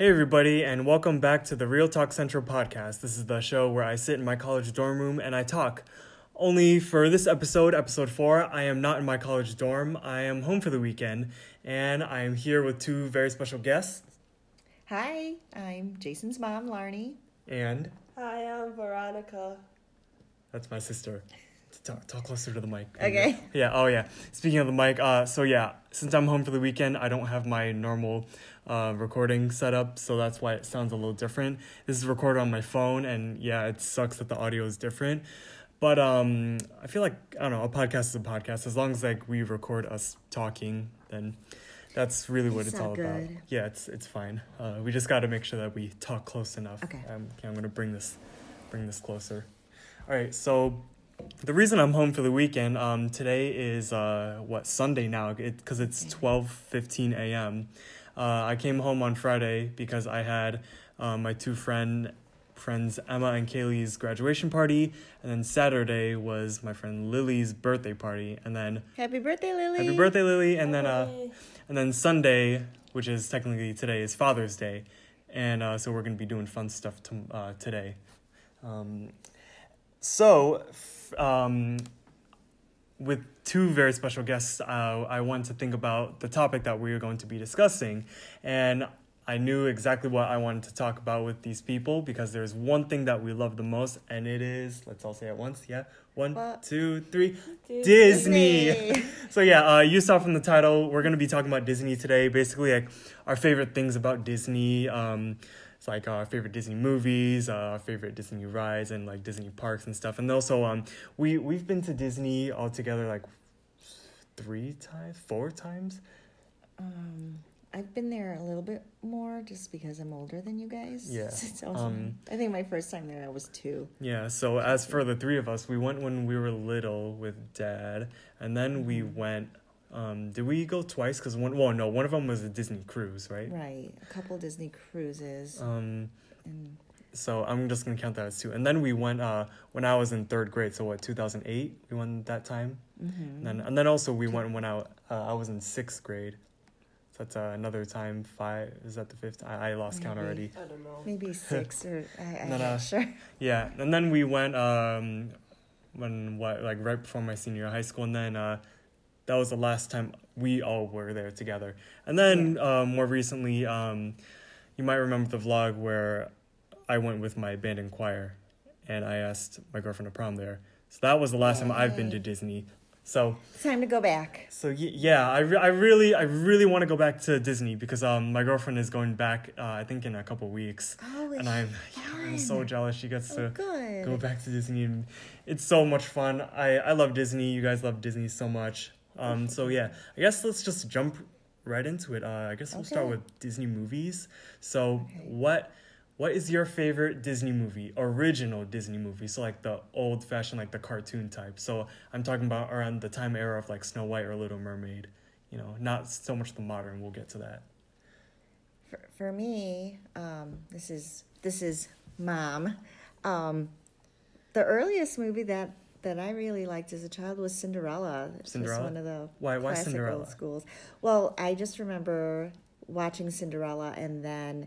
Hey, everybody, and welcome back to the Real Talk Central podcast. This is the show where I sit in my college dorm room and I talk. Only for this episode, episode four, I am not in my college dorm. I am home for the weekend, and I am here with two very special guests. Hi, I'm Jason's mom, Larnie. And Hi, I'm Veronica. that's my sister. Talk, talk closer to the mic. Okay. Yeah, oh yeah. Speaking of the mic, uh, so yeah, since I'm home for the weekend, I don't have my normal uh, recording setup, so that's why it sounds a little different. This is recorded on my phone, and yeah, it sucks that the audio is different. But um, I feel like I don't know. A podcast is a podcast. As long as like we record us talking, then that's really what It's it's all all about. Yeah, it's it's fine. Uh, we just got to make sure that we talk close enough. Okay. Um, okay, I'm gonna bring this bring this closer. All right, so the reason I'm home for the weekend, um, today is uh, what Sunday now, because it's twelve fifteen a.m. Uh, I came home on Friday because I had um, my two friend friends Emma and Kaylee's graduation party, and then Saturday was my friend Lily's birthday party, and then Happy birthday, Lily. happy birthday Lily, and then uh, and then Sunday, which is technically today, is Father's Day, and uh, so we're gonna be doing fun stuff to, uh, today. Um, so, um, with two very special guests, uh, I want to think about the topic that we are going to be discussing, and I knew exactly what I wanted to talk about with these people because there's one thing that we love the most, and it is let's all say it once. Yeah, one, What? two, three. Disney. Disney. So yeah, uh, you saw from the title, we're gonna be talking about Disney today. Basically, like our favorite things about Disney. Um, it's like our favorite Disney movies, uh, our favorite Disney rides, and like Disney parks and stuff. And also, um, we we've been to Disney all together like three times, four times. Um, I've been there a little bit more just because I'm older than you guys. Yeah, So, um, I think my first time there I was two. Yeah. So as for the three of us, we went when we were little with dad, and then we went. Um, did we go twice? Cause one, well, no, one of them was a Disney cruise, right? Right. A couple Disney cruises. Um, and So I'm just gonna count that as two. And then we went uh when I was in third grade. So what 2008 we went that time. mhm. And then and then also we went when I uh, I was in sixth grade. So that's uh, another time. Five is that the fifth? I, I lost count already. I don't know. maybe six or I, I'm No, not no. sure. Yeah. And then we went um when what like right before my senior high school. And then uh that was the last time we all were there together. And then uh, more recently um you might remember the vlog where I went with my band and choir, and I asked my girlfriend to prom there. So that was the last time I've been to Disney. So It's time to go back. so yeah, I, re- I really I really want to go back to Disney because um my girlfriend is going back uh, I think in a couple weeks, Oh, and I'm yeah, I'm so jealous she gets Oh, to good. go back to Disney and it's so much fun. I I love Disney. You guys love Disney so much. Um so yeah, I guess let's just jump right into it. Uh I guess we'll start with Disney movies. So Okay. what what is your favorite Disney movie? Original Disney movie. So like the old fashioned like the cartoon type. So I'm talking about around the time era of like Snow White or Little Mermaid. You know, not so much the modern. We'll get to that. For, for me, um, this is this is mom. Um, the earliest movie that that I really liked as a child was Cinderella. It was Cinderella? one of the Why- why Cinderella? schools. Well, I just remember watching Cinderella, and then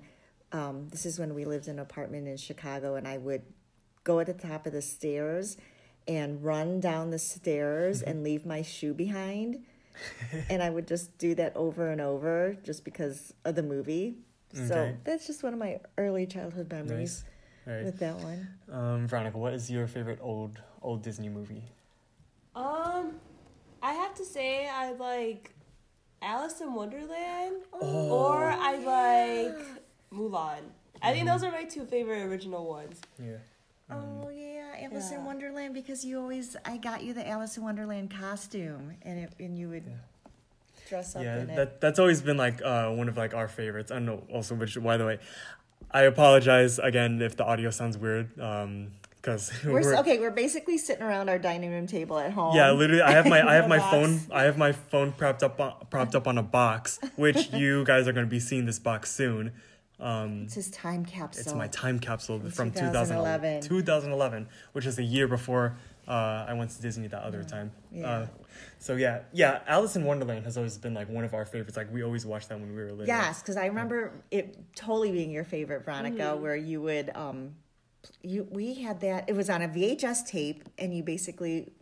um, this is when we lived in an apartment in Chicago, and I would go at the top of the stairs and run down the stairs Mm-hmm. and leave my shoe behind. and I would just do that over and over just because of the movie. So that's just one of my early childhood memories All right. with that one. Um, Veronica, what is your favorite old old Disney movie? Um, I have to say I like Alice in Wonderland, Oh. or I like Mulan. I think those are my two favorite original ones. Yeah. Oh yeah, Alice in Wonderland because you always I got you the Alice in Wonderland costume and it and you would Yeah. dress up yeah in it. that that's always been like uh one of like our favorites i don't know also which by the way i apologize again if the audio sounds weird um because we're, s- okay, we're basically sitting around our dining room table at home. yeah literally i have my i have my box. phone i have my phone propped up on propped up on a box which you guys are going to be seeing this box soon Um, It's his time capsule. it's my time capsule From from 2011. 2011. 2011, which is the year before uh, I went to Disney that other time. Yeah. Uh, so yeah, yeah, Alice in Wonderland has always been like one of our favorites. Like we always watched that when we were little. Yes, because I remember it totally being your favorite, Veronica, Mm-hmm. where you would um, you we had that. It was on a VHS tape, and you basically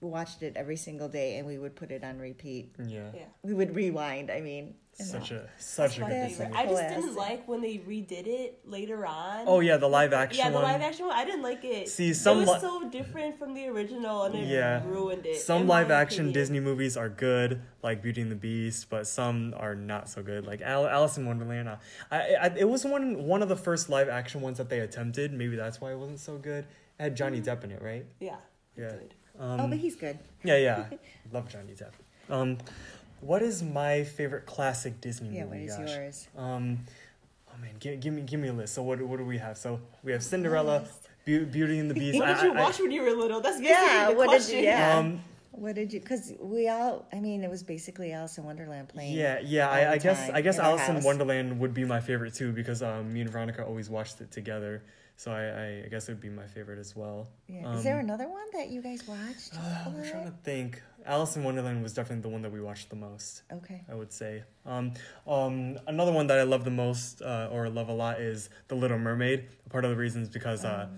watched it every single day, and we would put it on repeat. Yeah. Yeah. We would rewind. I mean, and Such a such a good That's favorite. I just didn't like when they redid it later on. Oh yeah, the live action yeah, the live action one. I didn't like it. See, some it li- was so different from the original, and it Yeah. ruined it. Some live action opinion. Disney movies are good, like Beauty and the Beast, but some are not so good. Like Al- Alice in Wonderland, uh, I, I, it was one one of the first live action ones that they attempted. Maybe that's why it wasn't so good. It had Johnny Depp in it, right? Yeah. Yeah. Um, oh, but he's good. yeah, yeah. Love Johnny Depp. Um, what is my favorite classic Disney Yeah, what movie? is Gosh. yours? Um, oh man, give, give me give me a list. So what what do we have? So we have Cinderella, Be- Beauty and the Beast. What did you I- I- watch when you were little? That's Yeah, the what did you- yeah. Um, What did you? Because we all. I mean, it was basically Alice in Wonderland playing. Yeah, yeah. I, I guess I guess in our Alice in. Wonderland would be my favorite too because um, me and Veronica always watched it together. So I, I, I guess it would be my favorite as well. Yeah. is there Um, another one that you guys watched? uh, I'm trying to think. Alice in Wonderland was definitely the one that we watched the most. Okay. I would say. Um, um, another one that I love the most uh, or love a lot is The Little Mermaid. Part of the reason is because uh,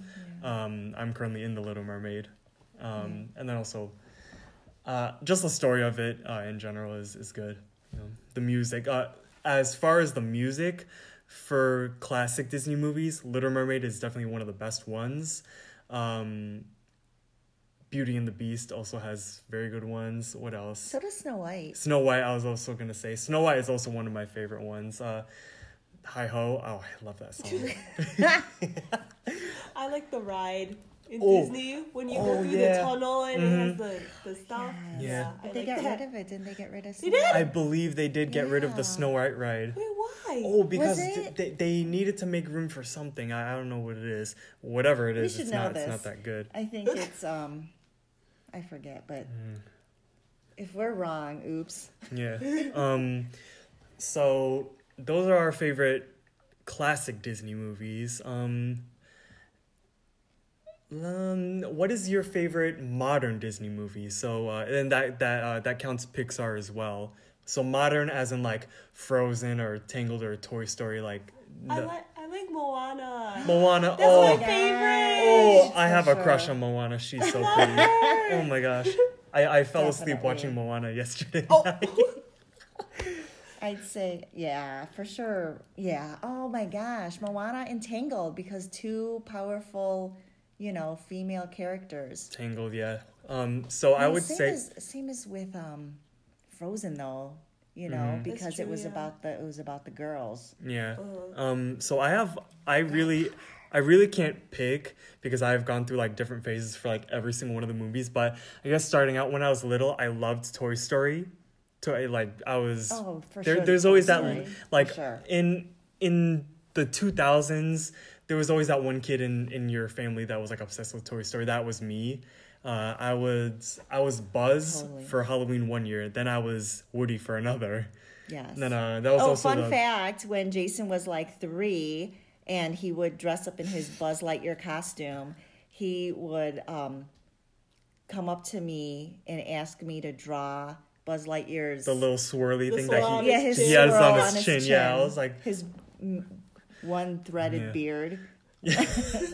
Um, um, I'm currently in The Little Mermaid, um, and then also uh, just the story of it uh, in general is is good. You know, the music. Uh, as far as the music for classic Disney movies, Little Mermaid is definitely one of the best ones. Um, Beauty and the Beast also has very good ones. What else? So does Snow White. Snow White, I was also gonna say. Snow White is also one of my favorite ones. Uh, Hi Ho, oh, I love that song. I like the ride in Oh. Disney when you Oh, go through yeah. the tunnel and Mhm. it has the, the stuff. Yes. Yeah. I But they like got that. rid of it. Didn't they get rid of? They did? I believe they did get rid of the Snow White ride. Wait, why? Oh, because th- they, they needed to make room for something. I, I don't know what it is. Whatever it We is, should it's know not. It's not that good. I think it's um, I forget, but Mm. if we're wrong, oops. Yeah. um, so those are our favorite classic Disney movies. Um, um, what is your favorite modern Disney movie? So, uh, and that that uh, that counts Pixar as well. So modern, as in like Frozen or Tangled or Toy Story, like I the- like I like Moana. Moana. That's oh, my favorite. oh, I For have a sure. crush on Moana. She's so pretty. oh my gosh, I I fell asleep watching Moana yesterday. Oh. night. I'd say, yeah, for sure. Yeah. Oh my gosh, Moana and Tangled because two powerful, you know, female characters. Tangled, yeah. Um, so I would same say, as, same as with um, Frozen though, you know, Mhm. Because true, it was yeah. about the it was about the girls. yeah. Uh-huh. Um, so I have, I really, I really can't pick because I've gone through like different phases for like every single one of the movies. But I guess starting out when I was little, I loved Toy Story. Toy, like I was, Oh, for there, sure. there's always that Story, like sure. in in the 2000s there was always that one kid in in your family that was like obsessed with toy story that was me uh, i was i was buzz Totally. for halloween one year then i was woody for another Yes. and then uh, that was oh, also fun the, fact: when Jason was like three, and he would dress up in his Buzz Lightyear costume, he would um, come up to me and ask me to draw Buzz Lightyear's the little swirly The thing that he yeah his he has on his on his chin. chin. Yeah, I was like- his one threaded Yeah. beard,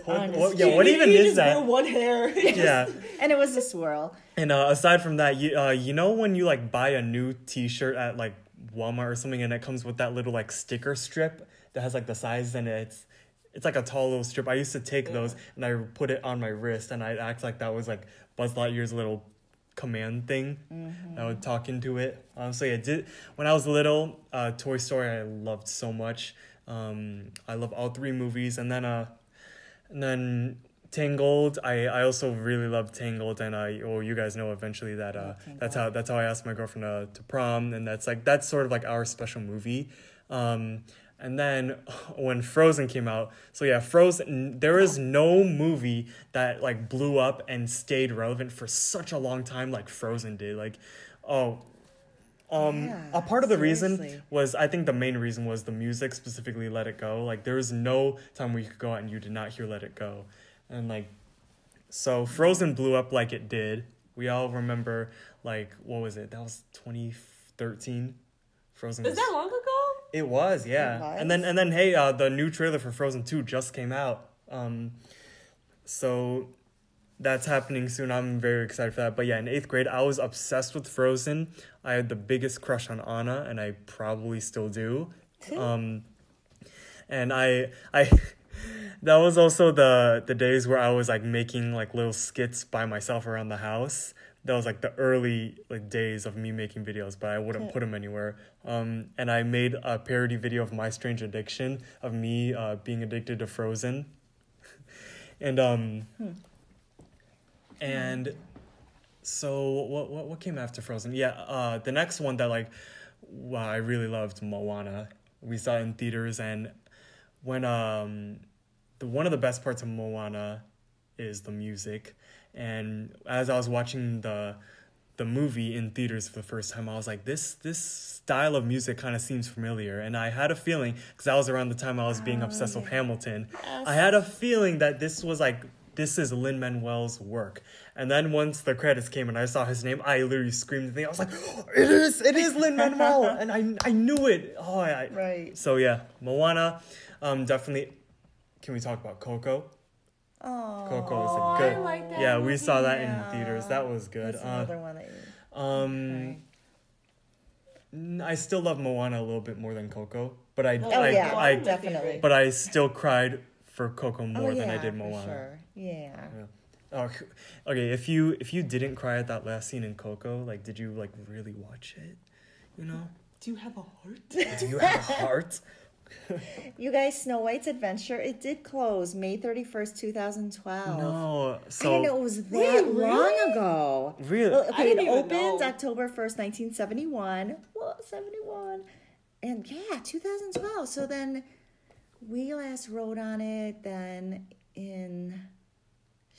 what, what- yeah what He- even he is just that grew one hair. yeah and it was a swirl. And uh, aside from that, you uh, you know when you like buy a new T-shirt at like Walmart or something, and it comes with that little like sticker strip that has like the size and it's it's like a tall little strip. I used to take those and I put it on my wrist, and I'd act like that was like Buzz Lightyear's little command thing. I would talk into it. Um, so yeah, did when I was little, uh, Toy Story I loved so much. Um, I love all three movies, and then uh, and then Tangled. I, I also really love Tangled, and I well you guys know eventually that uh that's how that's how I asked my girlfriend to, to prom, and that's like that's sort of like our special movie. Um, and then when Frozen came out, so yeah, Frozen. There is no movie that like blew up and stayed relevant for such a long time like Frozen did. Like, oh, Um, Yeah, a part of the reason was I think the main reason was the music, specifically "Let It Go." Like there was no time we could go out and you did not hear "Let It Go," and like, so Frozen blew up like it did. We all remember like what was it? That was twenty thirteen. Frozen. Is was- that long ago? It was, yeah. It And then and then hey, uh, the new trailer for Frozen Two just came out. Um, so that's happening soon. I'm very excited for that. But yeah, in eighth grade, I was obsessed with Frozen. I had the biggest crush on Anna, and I probably still do. Um, and I I that was also the the days where I was like making like little skits by myself around the house. That was like the early like days of me making videos, but I wouldn't put them anywhere. Um, and I made a parody video of my strange addiction of me uh, being addicted to Frozen. and um, and so what what what came after Frozen? Yeah, uh, the next one that like wow, I really loved Moana. We saw it in theaters, and when um, the one of the best parts of Moana is the music, and as I was watching the the movie in theaters for the first time, I was like, this this style of music kind of seems familiar, and I had a feeling because that was around the time I was being obsessed with Hamilton. I had a feeling that this was like this is Lin Manuel's work. And then once the credits came and I saw his name, I literally screamed. I was like, "It is! It is Lin Manuel!" and I I knew it. Oh, I, Right. So yeah, Moana, um, definitely. Can we talk about Coco? Oh, Coco is Oh, a I good. like that yeah, we saw that Yeah. in theaters. That was good. That's Uh, another one that you. um, n- I still love Moana a little bit more than Coco, but I, Oh, I, yeah, I, definitely. but I still cried for Coco more oh, than I yeah, did Moana. Sure. Yeah. Oh, okay. If you if you didn't cry at that last scene in Coco, like, did you like really watch it? You know, Do you have a heart? do you have a heart? You guys, Snow White's Adventure, it did close May 31st, 2012. No. I So didn't know it was that Wait, long really? ago. Really? Well, I okay, didn't it even opened know. October 1st, 1971. What? 71. And yeah, 2012. So then we last wrote on it then in,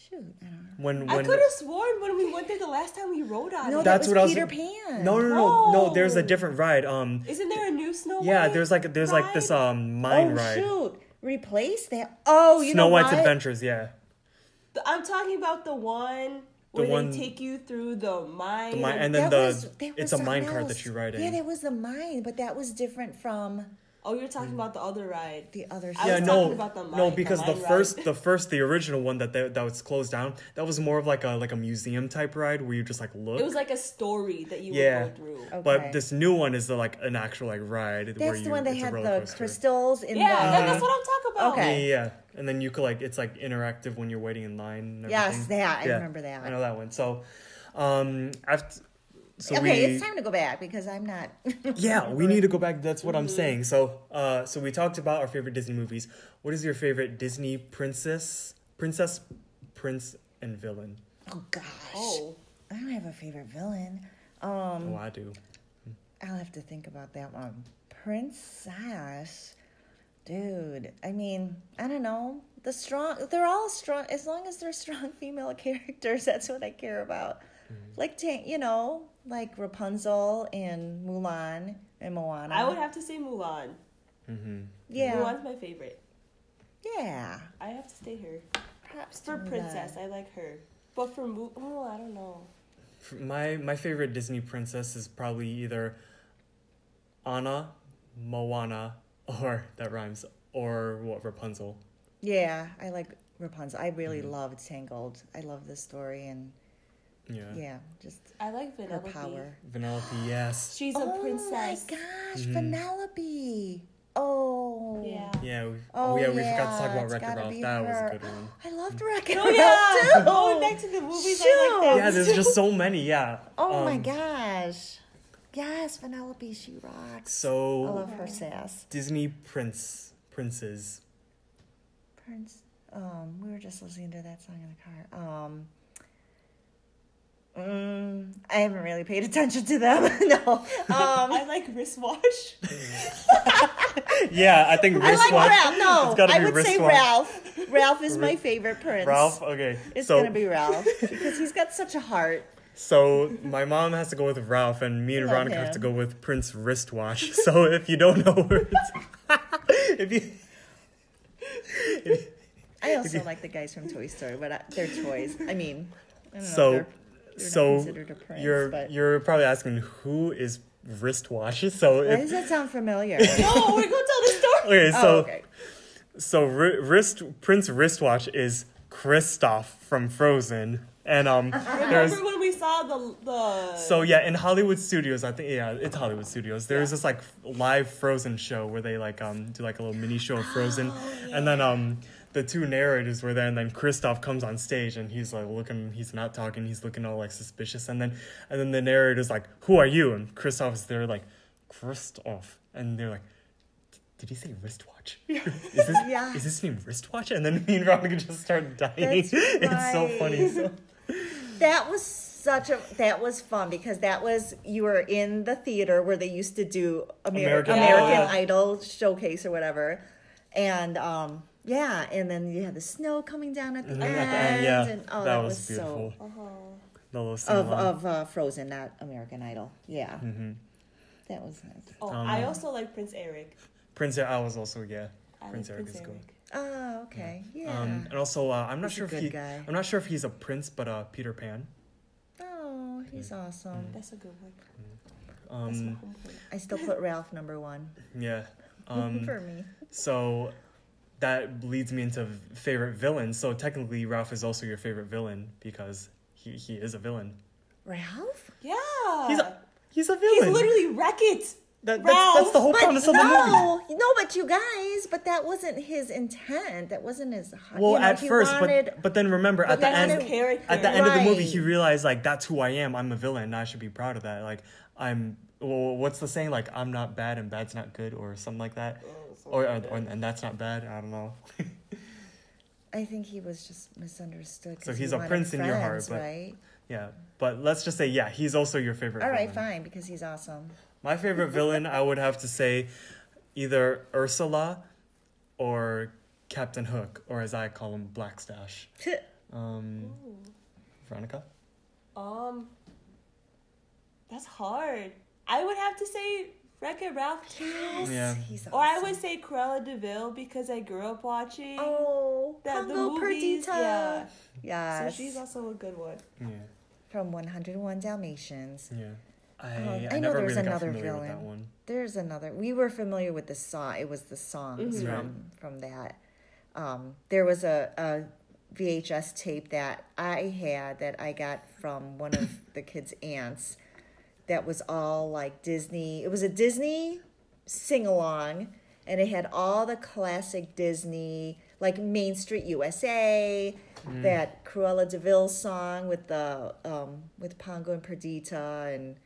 shoot, I don't know. when I could have sworn when we went there the last time we rode on No, it. that was what I was Peter. Pan. no no no no no. No. There's a different ride. Um. Isn't there a new Snow White? Yeah. There's like there's like this ride? um mine oh, ride. shoot. Replace that. Oh, you Snow know White's what? Adventures. Yeah. I'm talking about the one where one- they take you through the mine. The mine and then That the was- that it's a mine something cart that you ride in. Yeah, that was the mine, but that was different from oh, you're talking about the other ride. the other. I yeah, was no, talking about the no, mine- the because the first, ride. the first, the original one that they, that was closed down, that was more of like a like a museum type ride where you just like look. It was like a story that you Yeah. would go through. Okay. But this new one is the, like an actual like ride. where That's you, the one they had the coaster. crystals in Yeah, the. that- that's what I'm talking about. Okay. Yeah, yeah, and then you could like it's like interactive when you're waiting in line. And Yes, everything. that, I Yeah, remember that. I know that one. So, um, after so okay, we it's time to go back because I'm not. yeah we need to go back. That's what I'm Mm-hmm. saying. So, uh, so we talked about our favorite Disney movies. What is your favorite Disney princess, princess, prince, and villain? oh gosh. Oh, I don't have a favorite villain. Um, Oh, I do. I'll have to think about that one. Princess, dude. I mean, I don't know. The strong. They're all strong. As long as they're strong female characters, that's what I care about. Like, ta- you know, like Rapunzel and Mulan and Moana. I would have to say Mulan. Mm-hmm. Yeah. Mulan's my favorite. Yeah. I have to stay her. Perhaps For Mulan. princess, I like her. But for Mu, oh, I don't know. My my favorite Disney princess is probably either Anna, Moana, or that rhymes, or what Rapunzel. Yeah, I like Rapunzel. I really Mm-hmm. loved Tangled. I love the story and Yeah. yeah, just I like her Vanellope. power. Vanellope, yes. She's a oh princess. Oh my gosh, Mhm. Vanellope. Oh. Yeah. Yeah. We, Oh, oh, yeah, we forgot to talk about it's Wreck-It Ralph. be That was a good one. I loved Wreck-It Oh Ralph yeah, too. going back to the movies, I like that. Yeah, there's just so many. Yeah. Oh my Um, gosh. Yes, Vanellope, she rocks. So I love her sass. Disney prince princes. Prince. Um, we were just listening to that song in the car. Um. Mm, I haven't really paid attention to them. no. Um, I like wristwatch. Yeah, I think I like wristwatch. Ralph. No, It's gotta I be would say. Ralph. Ralph is my favorite prince. Ralph. Okay. It's so gonna be Ralph because he's got such a heart. So my mom has to go with Ralph, and me and Love Veronica have to go with Prince Wristwatch. So if you don't know where it's, if you I also like the guys from Toy Story, but I, they're toys. I mean, I don't know. So- they're, they're not so considered a prince, you're but you're probably asking who is wristwatch. So why if does that sound familiar? No, we're gonna tell the story. okay, so oh, okay. so wrist Prince Wristwatch is Kristoff from Frozen, and um there's Remember when we saw the the So yeah, in Hollywood Studios, I think yeah, it's Hollywood Studios. There's Yeah. this like live Frozen show where they like um do like a little mini show of Frozen, Oh, and then um the two narrators were there, and then Kristoff comes on stage and he's like looking, he's not talking, he's looking all like suspicious, and then and then the narrator's like, "Who are you?" and Kristoff is there like, "Kristoff," and they're like. Did he say wristwatch? Is this Yeah. is his name wristwatch? And then me and Veronica just start dying. That's it's so funny. So. That was such a that was fun because that was you were in the theater where they used to do Amer- American American, Idol. Idol showcase or whatever, and um yeah, and then you had the snow coming down at the And end, then at the end, yeah, and oh, that that, was was, beautiful. so Uh-huh. The little of sing-along. of uh, Frozen, not American Idol. Yeah, Mhm. that was nice. Oh, Um, I also like Prince Eric. Prince Eric, I was also yeah. I Prince like Eric Prince is Eric. Oh, okay, yeah. Um, and also, uh, I'm not He's a sure if good he, guy. I'm not sure if he's a prince, but uh, Peter Pan. oh, he's awesome. That's a good one. That's my Um. I still put Ralph number one yeah. Um, for me. so that leads me into favorite villain. So technically, Ralph is also your favorite villain because he, he is a villain. Ralph? Yeah. He's a he's a villain. He's literally Wreck-It. that, that's, that's the whole But premise of the movie. no, no, but you guys, but that wasn't his intent. That wasn't his. Well, you know, at he first, wanted, but but then remember at the that's end, his character. at the end of the movie, he realized like that's who I am. I'm a villain. and I should be proud of that. Like I'm. Well, what's the saying? Like I'm not bad and bad's not good, or something like that. Or, or, or and that's not bad. I don't know. I think he was just misunderstood. So he he's a wanted prince in your heart, but- right? Yeah, but let's just say yeah, he's also your favorite. All right, villain. fine, because he's awesome. My favorite villain, I would have to say, either Ursula, or Captain Hook, or as I call him, Black Stash. Um, Veronica. Um, that's hard. I would have to say Wreck-It Ralph too. Yeah. he's awesome. Or I would say Cruella de Vil because I grew up watching. Oh, that the Pongo movies, Perdita. yeah. Yes. So she's also a good one. Yeah, from 101 Dalmatians. yeah. I, Oh, I, I know never there's really got another with that villain. one. There's another. We were familiar with the song. It was the songs Mhm. from Right. from that. Um, there was a, a VHS tape that I had that I got from one of the kids' aunts. That was all like Disney. It was a Disney sing along, and it had all the classic Disney, like Main Street USA, Mm. that Cruella de Vil song with the um, with Pongo and Perdita, and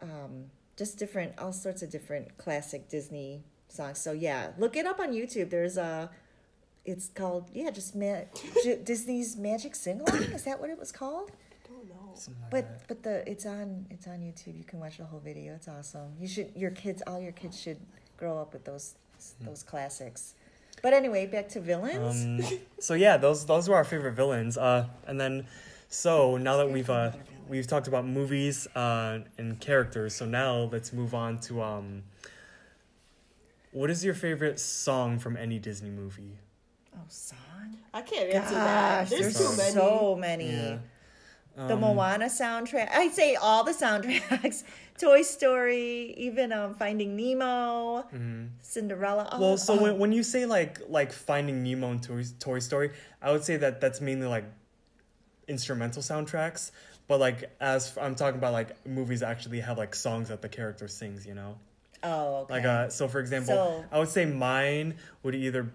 um, just different, all sorts of different classic Disney songs. So yeah, look it up on YouTube. There's a, it's called yeah, just Ma- J- Disney's Magic Sing Along. Is that what it was called? Don't know. Something like But that. but the it's on it's on YouTube. You can watch the whole video. It's awesome. You should your kids all your kids should grow up with those those classics. But anyway, back to villains. Um, so yeah, those those were our favorite villains. Uh, and then, so now that we've uh, we've talked about movies uh, and characters, so now let's move on to um, what is your favorite song from any Disney movie? oh, song. I can't answer that. There's there's too many. so many. Yeah. The Um, Moana soundtrack. I'd say all the soundtracks. Toy Story, even um, Finding Nemo, mhm. Cinderella. Oh, Well, so oh. when when you say like like Finding Nemo and Toy, Toy Story, I would say that that's mainly like instrumental soundtracks. But like as I'm talking about like movies actually have like songs that the character sings, you know. oh, okay. Like uh, so for example, So- I would say mine would either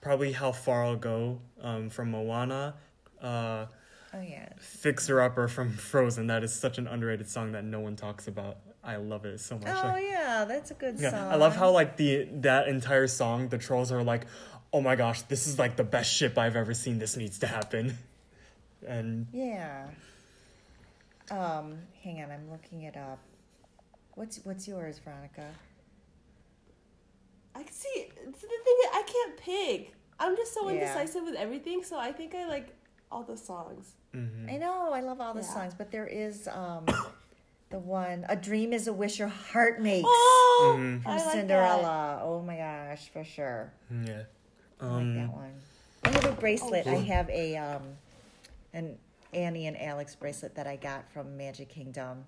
probably How Far I'll Go um, from Moana, uh, oh yeah. Fixer Upper from Frozen. That is such an underrated song that no one talks about. I love it so much. Oh Like, yeah, that's a good yeah, song. I love how like the that entire song, the trolls are like, "Oh my gosh, this is like the best ship I've ever seen. This needs to happen." And Yeah. Um, hang on, I'm looking it up. What's what's yours, Veronica? I can see. it's The thing I can't pick. I'm just so Yeah. indecisive with everything, so I think I like all the songs. Mhm. I know, I love all the Yeah. songs, but there is um, the one "A Dream Is a Wish Your Heart Makes" Oh, Mhm. from I like that. Cinderella. Oh my gosh, for sure. Yeah. I like Um, that one. I have a bracelet. I have a um, an Annie and Alex bracelet that I got from Magic Kingdom,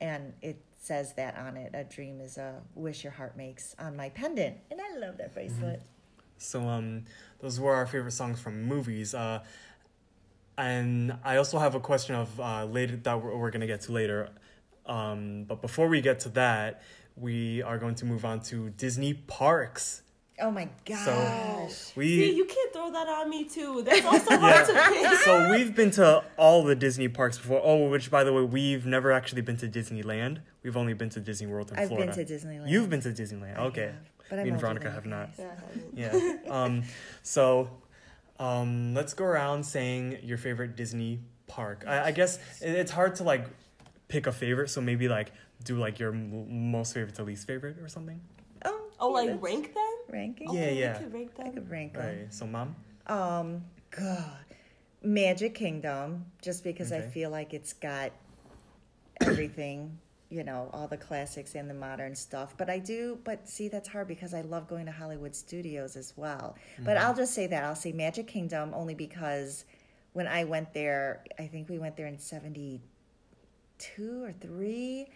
and it says that on it. A dream is a wish your heart makes on my pendant, and I love that bracelet. So um, those were our favorite songs from movies. Uh, and I also have a question of uh, later that we're, we're gonna get to later. Um, but before we get to that, we are going to move on to Disney parks. Oh my gosh! We See, you can't throw that on me too. That's also hard to pick. so we've been to all the Disney parks before. Oh, which by the way, we've never actually been to Disneyland. We've only been to Disney World in I've Florida. been to Disneyland. You've been to Disneyland. I Okay. have, but I'm and Veronica have not. Yeah. Yeah. um, so um, let's go around saying your favorite Disney park. I, I guess it- it's hard to like pick a favorite, so maybe like do like your m- most favorite to least favorite or something. Oh, Oh, yeah, like that's rank them? ranking. Yeah, Okay, we yeah. could rank I them. could rank them. Right. So, mom. Um, God, Magic Kingdom, just because I feel like it's got everything, you know, all the classics and the modern stuff. But I do, but see, that's hard because I love going to Hollywood Studios as well. But I'll just say that I'll say Magic Kingdom only because when I went there, I think we went there in '72 or three,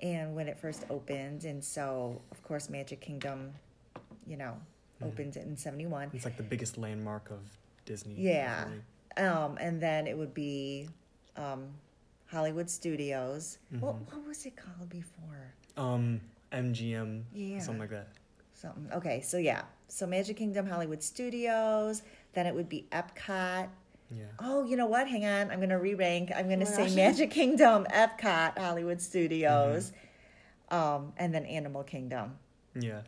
and when it first opened, and so of course Magic Kingdom, you know, opened in '71. It's like the biggest landmark of Disney. Yeah. Um, and then it would be um, Hollywood Studios. What, what was it called before? Um, MGM. Yeah. Something like that. Something. Okay, so yeah. So Magic Kingdom, Hollywood Studios. Then it would be Epcot. Yeah. Oh, you know what? Hang on. I'm going to re rank. I'm going to Oh say gosh. Magic Kingdom, Epcot, Hollywood Studios, um, and then Animal Kingdom. Yeah.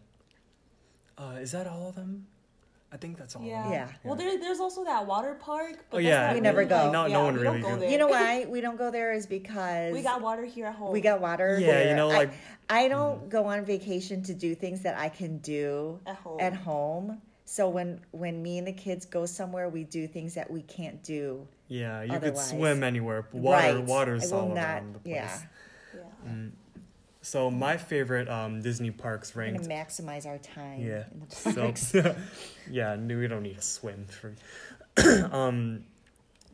Uh, is that all of them? I think that's all. Yeah. Yeah. Well, there, there's also that water park. But Oh, that's yeah. not We never really, go. like- No- no one we really don't go there. You know why we don't go there is because we got water here at home. we got water. Yeah, here. you know, I- like- I, mm. don't go on vacation to do things that I can do At home. At home. So when when me and the kids go somewhere, we do things that we can't do. Yeah. You Otherwise. could swim anywhere. Water. right. Water's I all not. around the place. Yeah, Yeah. So my favorite um, Disney parks we're gonna maximize our time. Yeah. In the parks. So, yeah, we don't need to swim for. um,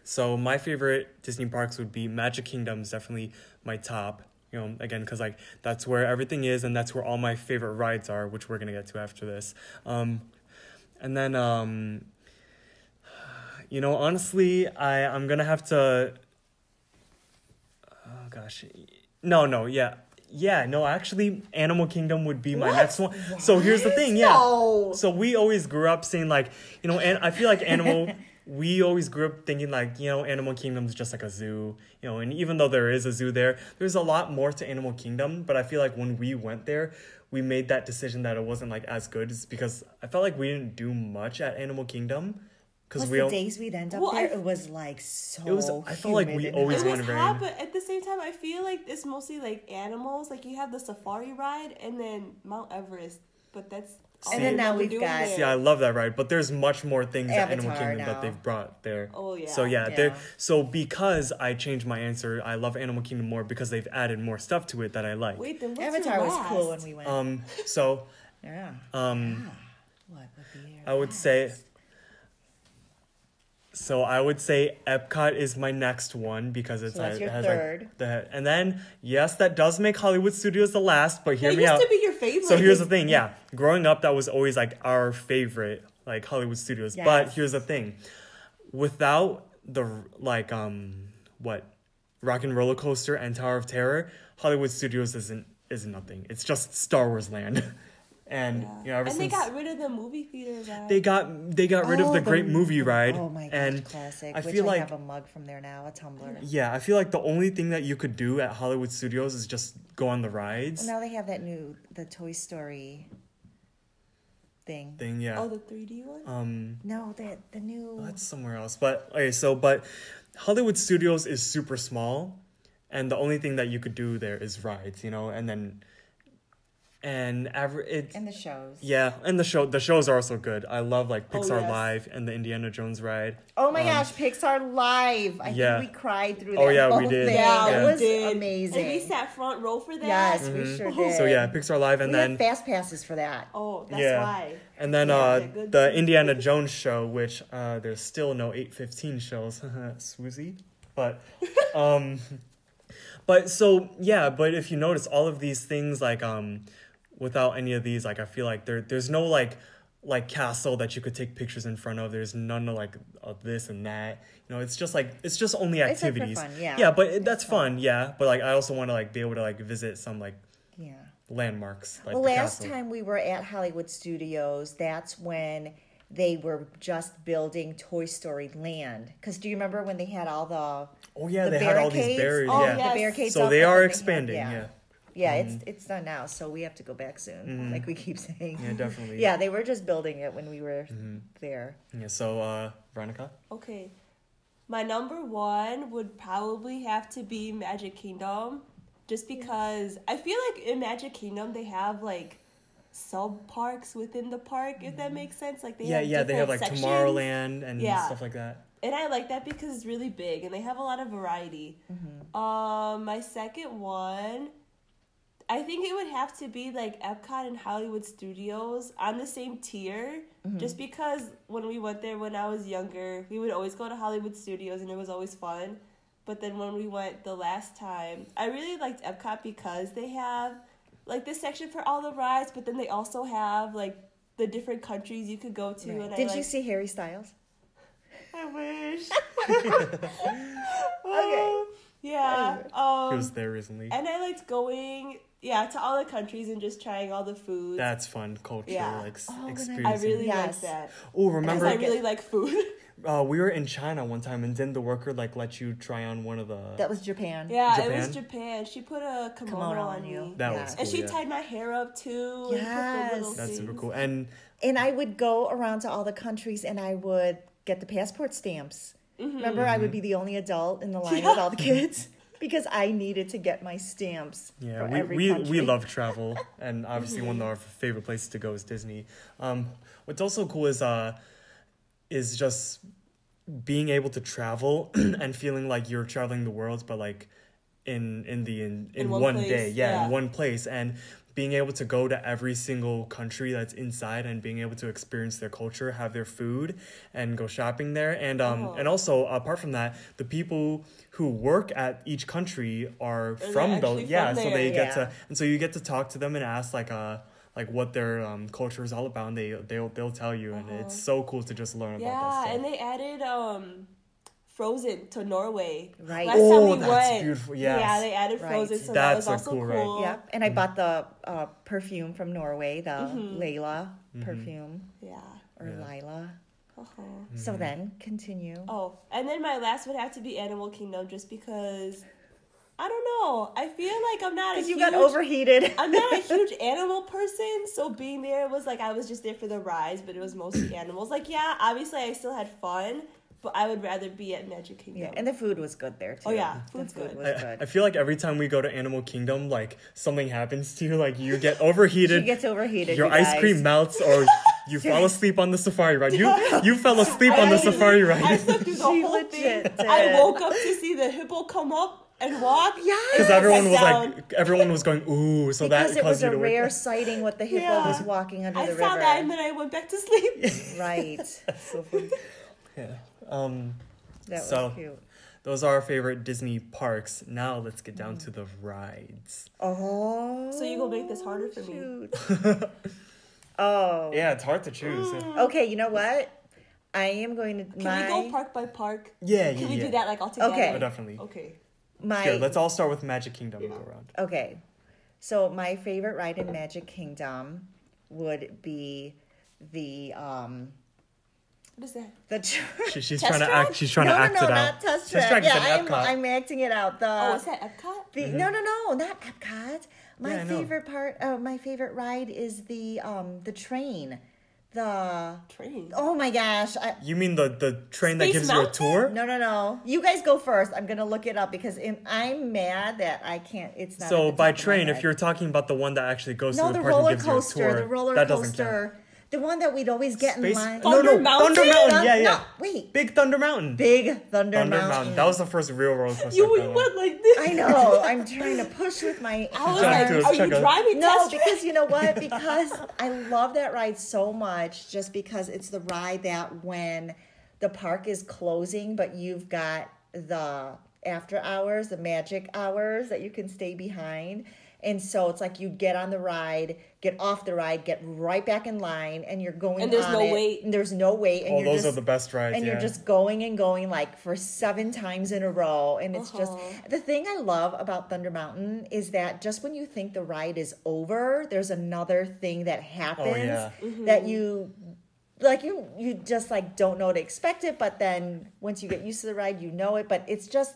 so my favorite Disney parks would be Magic Kingdom is definitely my top. You know, again, because like that's where everything is, and that's where all my favorite rides are, which we're gonna get to after this. Um, and then, um, you know, honestly, I I'm gonna have to. Oh gosh, no, no, yeah. Yeah, no, actually, Animal Kingdom would be my What? next one. So here's the thing, yeah. No. So we always grew up saying like, you know, and I feel like animal. we always grew up thinking like, you know, Animal Kingdom is just like a zoo, you know, and even though there is a zoo there, there's a lot more to Animal Kingdom. But I feel like when we went there, we made that decision that it wasn't like as good, is because I felt like we didn't do much at Animal Kingdom, because we the don't. days we'd end up Well, there, I- it was like so. It was- I felt like we humid and always It hot. was wanted hot, but at the same time, I feel like it's mostly like animals. Like you have the safari ride and then Mount Everest, but that's all And then now we've doing got- there. See, I love that ride, but there's much more things at Animal Kingdom now. that they've brought there. Oh, yeah. So yeah, Yeah. there. So because I changed my answer, I love Animal Kingdom more because they've added more stuff to it that I like. Wait, then what's Avatar your was cool when we went. Um. So yeah. um, What would be your I would say. So I would say Epcot is my next one because it's So that's it your has third. like the and then yes that does make Hollywood Studios the last but hear That me used out. to be your favorite. So here's the thing, yeah. Growing up, that was always like our favorite, like Hollywood Studios. But here's the thing, without the like um what, Rock and Roller Coaster and Tower of Terror, Hollywood Studios isn't is nothing. It's just Star Wars Land, and Yeah. you know ever and since they got rid of the movie theater ride. they got they got rid of Oh, the Great Movie Ride, Oh my gosh, and classic. I which feel I like have a mug from there now, a tumbler. yeah, I feel like the only thing that you could do at Hollywood Studios is just go on the rides Well, now they have that new the Toy Story thing. thing. Yeah. oh, the 3D one. um. No, that the new. That's somewhere else. But okay, so but Hollywood Studios is super small, and the only thing that you could do there is rides, you know, and then and aver- it And the shows. yeah, and the show the shows are also good. I love like Oh, Pixar yes. Live and the Indiana Jones ride. Oh my Um, gosh, Pixar Live! I yeah. think we cried through that. Oh, yeah, we did. thing. Yeah, it was did. amazing. And we sat front row for that. Yes, we sure did. Mm-hmm. So yeah, Pixar Live and we then fast passes for that. Oh, that's Yeah. why. and then Yeah, uh good the too. Indiana Jones show, which uh there's still no eight fifteen shows, swoozy, but um, but so yeah, but if you notice all of these things like um, without any of these, like I feel like there there's no like like castle that you could take pictures in front of. There's none of like of this and that. You know, it's just like it's just only activities. fun, yeah. Yeah, but it, that's fun. fun. Yeah, but like I also want to like be able to like visit some like Yeah. landmarks. Like well, last castle. time we were at Hollywood Studios, that's when they were just building Toy Story Land. Because do you remember when they had all the Oh yeah, the they had all these barricades? barriers. Oh, yeah. the barricades? So they are then had- expanding. yeah. yeah. Yeah, it's it's done now, so we have to go back soon, like we keep saying. Yeah, definitely. Yeah, they were just building it when we were Mm-hmm. there. Yeah. So, uh, Veronica. Okay. My number one would probably have to be Magic Kingdom. Just because I feel like in Magic Kingdom they have like sub parks within the park, if that makes sense. Like they Yeah, have yeah. They have like different sections. Tomorrowland and Yeah. stuff like that. And I like that because it's really big and they have a lot of variety. Um, my second one, I think it would have to be like Epcot and Hollywood Studios on the same tier. Mm-hmm. Just because when we went there when I was younger, we would always go to Hollywood Studios and it was always fun. But then when we went the last time, I really liked Epcot because they have like this section for all the rides, but then they also have like the different countries you could go to. And I Did like, you see Harry Styles? I wish. Okay. Oh. Yeah. He Um, was there recently. and I liked going, yeah, to all the countries and just trying all the food. That's fun culture, Yeah. like Oh, I- experience. I really Yes. like that. Oh, Because remember? I really like food. uh, we were in China one time, and didn't the worker like let you try on one of the? That was Japan. yeah, it Japan? was Japan. She put a kimono, Kimono on on you. that Yeah. was cool. And she yeah. tied my hair up too. and Yes. little That's super cool. And And I would go around to all the countries and I would get the passport stamps. Mm-hmm. Remember, I would be the only adult in the line with all the kids because I needed to get my stamps yeah, for we every we, we love travel, and obviously one of our favorite places to go is Disney. Um, what's also cool is uh, is just being able to travel and feeling like you're traveling the world, but like in in the in, in, In one, one day, yeah, yeah. in one place, and being able to go to every single country that's inside and being able to experience their culture, have their food, and go shopping there, and um Oh. and also apart from that, the people who work at each country are they're from actually yeah, from so they there. get to and so you get to talk to them and ask like uh like what their um, culture is all about and they they'll they'll tell you and it's so cool to just learn about that Uh-huh. Yeah, and they added um Frozen to Norway. Right. Last Oh, time we that's went. beautiful, Yeah, yes. they added Right. Frozen, so That's that a was also cool cool. ride. Yep. And I bought the uh, perfume from Norway, the Mm-hmm. Layla perfume Yeah. or Yeah. Lila. Uh-huh. So then continue. Oh, and then my last would have to be Animal Kingdom, just because I don't know. I feel like I'm not a Because you huge, got overheated. I'm not a huge animal person, so being there was like I was just there for the rides, but it was mostly animals. Like, yeah, obviously I still had fun, but I would rather be at Magic Kingdom. yeah, and the food was good there too. Oh, yeah, The food's food good. was I, good. I feel like every time we go to Animal Kingdom, like something happens to you, like you get she overheated, gets overheated. your you ice guys. cream melts, or you fall asleep on the safari ride. You you fell asleep on the I- safari I ride slept through the whole thing. did. I woke up to see the hippo come up and walk. Yeah, because everyone was down. like everyone was going ooh, so because that it caused was you a to wake rare sighting what the hippo Yeah. was walking under I the saw that and then I went back to sleep. right. so funny. Yeah. Um. That So- cute. Those are our favorite Disney parks. Now let's get down to the rides. Oh. So you gonna make this harder for me. oh. Yeah, it's hard to choose. Okay, you know what? I am going to Can my we go park by park? Yeah, yeah. Can yeah, we yeah. do that like all together? Okay. Oh, definitely. Okay. my Here, let's all start with Magic Kingdom and go around. Okay. So my favorite ride in Magic Kingdom would be the um What is that? the tr- She, she's Test trying to track? act. She's trying no, to act no, no, it not out. test Test track. track is Yeah, at I'm, I'm acting it out. The oh, is that Epcot? the no, no, no, not Epcot. My Mm-hmm. Yeah, I know. favorite part, uh, my favorite ride is the um the train, the Train. oh my gosh, I, You mean the the train that Space gives you a tour? no no no. You guys go first. I'm gonna look it up because in, I'm mad that I can't. It's not. So by top of my train, if you're talking about the one that actually goes no to the, the park and roller gives you a coaster, tour, the roller that doesn't count. coaster, the one that we'd always get in Space- line. no, no, Thunder Mountain? Thunder Mountain. No, Yeah, yeah. no, wait. Big Thunder Mountain. Big Thunder, Thunder Mountain. Mountain. That was the first real roller coaster. You I've we been on. went like this. I know. I'm trying to push with my. I was like, are you out- driving No, test because you know what? Because I love that ride so much just because it's the ride that when the park is closing, but you've got the after hours, the magic hours that you can stay behind. And so it's like you get on the ride, get off the ride, get right back in line, and you're going And there's on no it, wait. And there's no wait. And Oh, you're those just, are the best rides. and yeah. you're just going and going like for seven times in a row and it's just Uh-huh. the thing i love about thunder mountain is that just when you think the ride is over there's another thing that happens Oh, yeah. that you like you you just like don't know to expect it but then once you get used to the ride you know it but it's just